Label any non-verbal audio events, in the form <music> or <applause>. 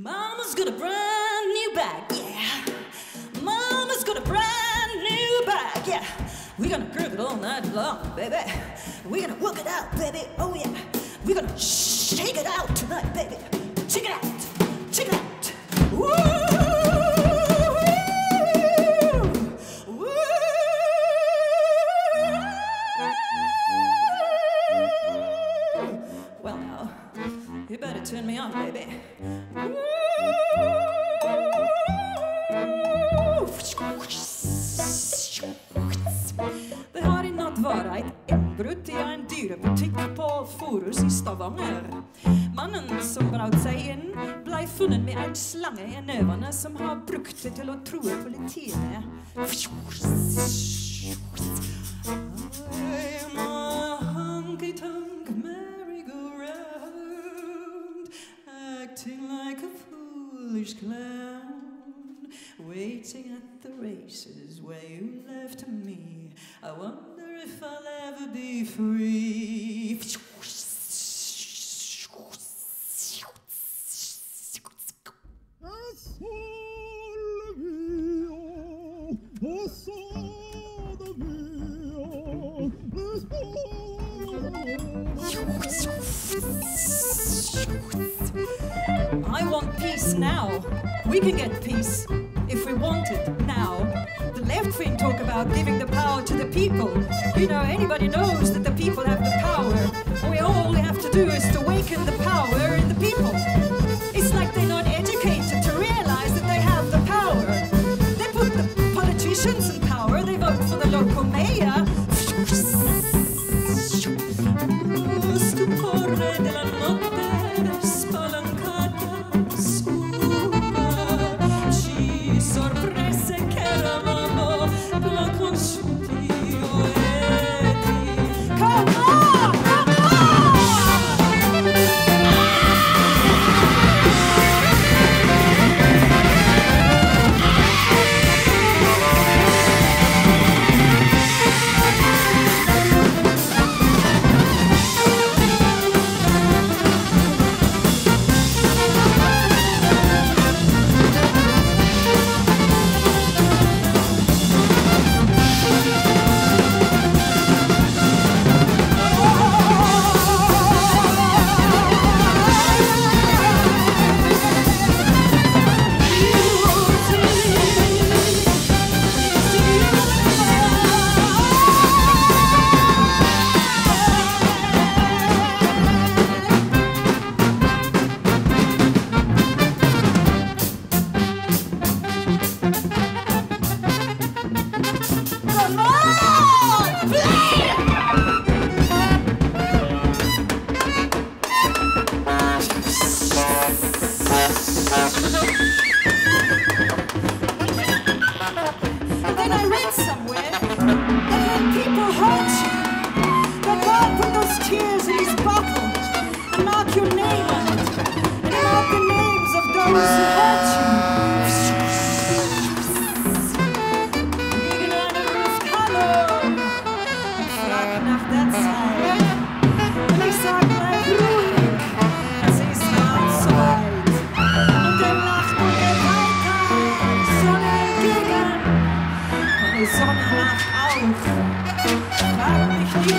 Mama's got a brand new bag, yeah. Mama's got a brand new bag, yeah. We're gonna groove it all night long, baby. We're gonna work it out, baby. Oh yeah. We're gonna shake it out tonight, baby. Turn me on, baby. Det har i natt vært et innbrudd i en dyrebutikk på Forus i Stavanger. Mannen som brøt seg inn, ble funnet med ei slange i nevene som har brukt det til å true politiet med. Foolish clown, waiting at the races where you left me. I wonder if I'll ever be free. È <laughs> I want peace now. We can get peace if we want it now. The left wing talk about giving the power to the people. You know, anybody knows that the people have nach auf.